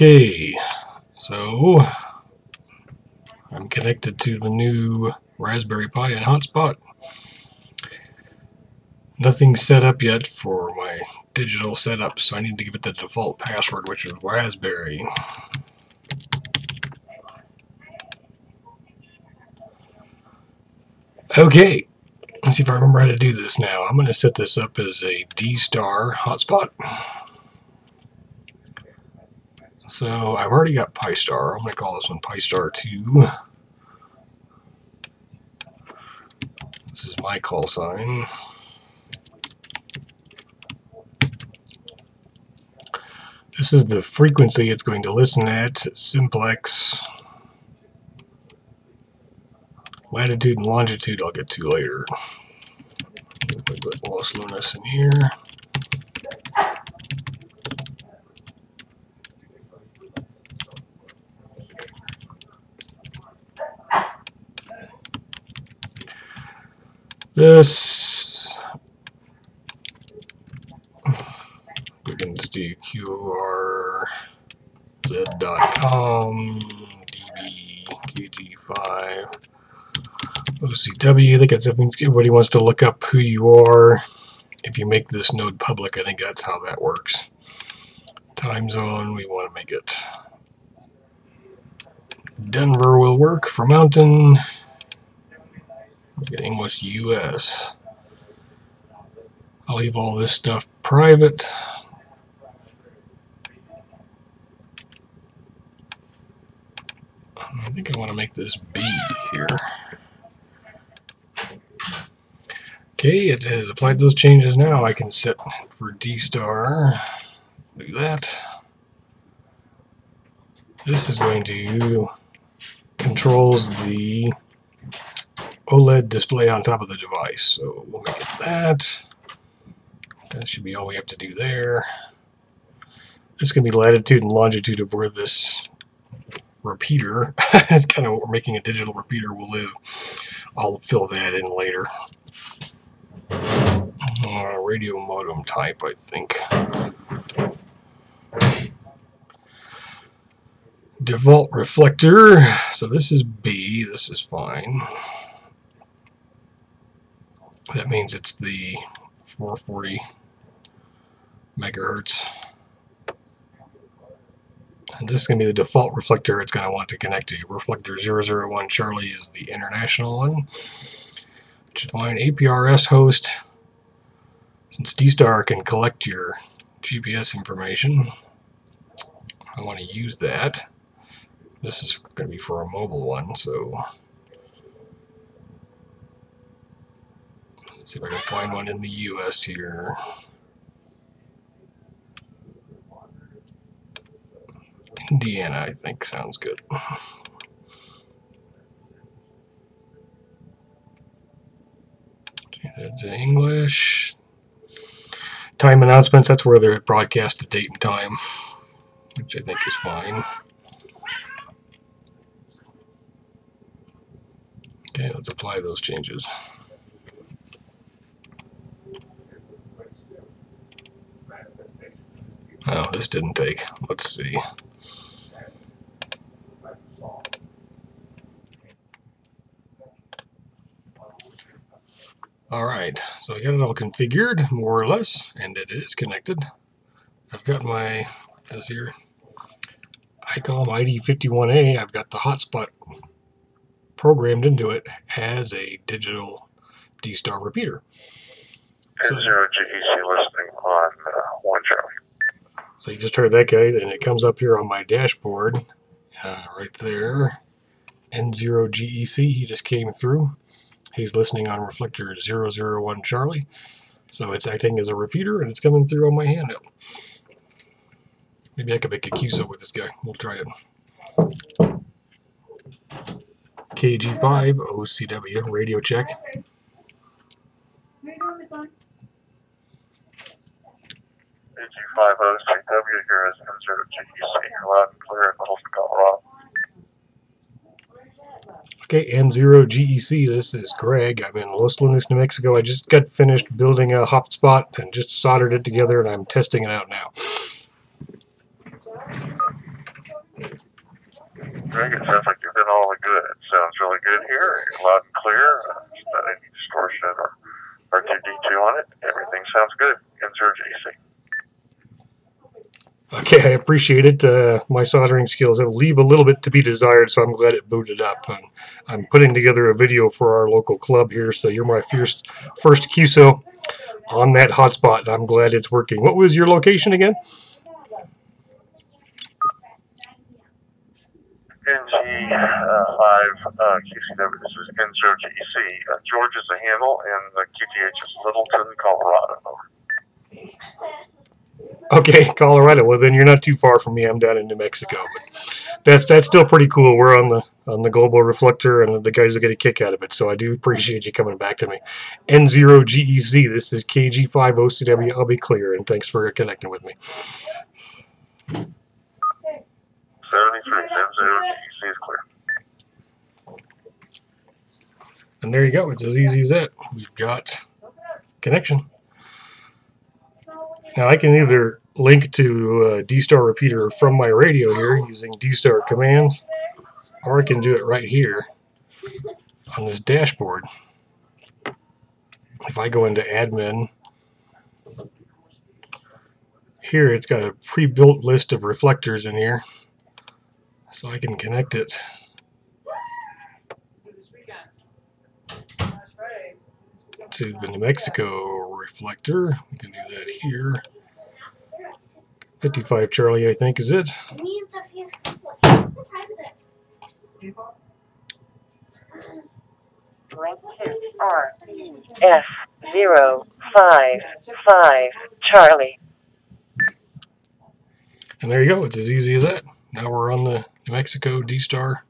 Okay, so I'm connected to the new Raspberry Pi and hotspot. Nothing's set up yet for my digital setup, so I need to give it the default password, which is Raspberry. Okay, let's see if I remember how to do this now. I'm going to set this up as a D-Star hotspot. So I've already got PiStar. I'm going to call this one PiStar 2. This is my call sign. This is the frequency it's going to listen at, simplex. Latitude and longitude I'll get to later. Put Los Lunas in here. This we can just do qrz.com db kg5 OCW. Think it's everybody wants to look up who you are. If you make this node public, I think that's how that works. Time zone, we want to make it Denver will work for mountain. US. I'll leave all this stuff private. I think I want to make this B here. Okay, it has applied those changes now. I can set for D star. Do that. This is going to controls the OLED display on top of the device. So we'll make it that. That should be all we have to do there. This can be latitude and longitude of where this repeater, it's kind of what we're making a digital repeater will live. I'll fill that in later. Uh, radio modem type, I think. Default reflector. So this is B. This is fine. That means it's the 440 megahertz. And this is going to be the default reflector it's going to want to connect to. Reflector 001 Charlie is the international one. Which is fine. APRS host. Since D-Star can collect your GPS information, I want to use that. This is going to be for a mobile one, so let's see if I can find one in the US here. Indiana, I think, sounds good. English. Time announcements, that's where they broadcast the date and time, which I think is fine. Okay, let's apply those changes. This didn't take. Let's see. Alright, so I got it all configured, more or less, and it is connected. I've got my, this here, ICOM ID51A, I've got the hotspot programmed into it as a digital D-Star repeater. So, zero GEC listening on uh, one Charlie. So you just heard that guy, and it comes up here on my dashboard, uh, right there. N0 GEC, he just came through. He's listening on reflector 001 Charlie. So it's acting as a repeater and it's coming through on my handheld. Maybe I could make a QSO with this guy. We'll try it. KG5 OCW radio check. How you doing, Miss On? KG5 OCW here is N0 GEC. Loud and clear in Littleton, Colorado. Okay, N0 GEC, this is Greg. I'm in Los Lunas, New Mexico. I just got finished building a hotspot and just soldered it together and I'm testing it out now. Greg, it sounds like you've done all the good. It sounds really good here. Loud and clear. Not any distortion or R2D2 on it. Everything sounds good. N0 GEC. Okay, I appreciate it. Uh, my soldering skills leave a little bit to be desired, so I'm glad it booted up. And I'm putting together a video for our local club here, so you're my first first QSO on that hotspot. I'm glad it's working. What was your location again? NG uh, 5 uh, QCW. This is N0 GEC. Uh, George is the handle, and the QTH is Littleton, Colorado. Okay, Colorado. Well, then you're not too far from me. I'm down in New Mexico, but that's that's still pretty cool. We're on the on the global reflector, and the guys will get a kick out of it. So I do appreciate you coming back to me. N0 GEC. This is KG5 OCW. I'll be clear, and thanks for connecting with me. 73. N0 GEC is clear. And there you go. It's as easy as that. We've got connection. Now I can either link to uh, D-Star repeater from my radio here using D-Star commands, or I can do it right here on this dashboard. If I go into admin, here it's got a pre-built list of reflectors in here, so I can connect it This weekend. Last Friday. to the New Mexico reflector. We can do that here. 55 Charlie, I think, is it? Me and stuff here. What, what time is it? Link to R F zero five five Charlie. And there you go. It's as easy as that. Now we're on the New Mexico D-Star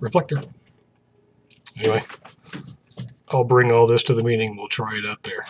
reflector. Anyway, I'll bring all this to the meeting. We'll try it out there.